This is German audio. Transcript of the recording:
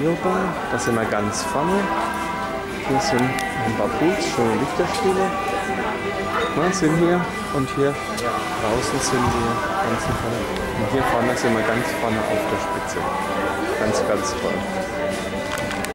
Geobahn, Da sind wir ganz vorne. Hier sind ein paar Boots, schöne Lichterspiele. Wir sind hier und hier draußen sind wir ganz vorne. Und hier vorne sind wir ganz vorne auf der Spitze. Ganz, ganz toll.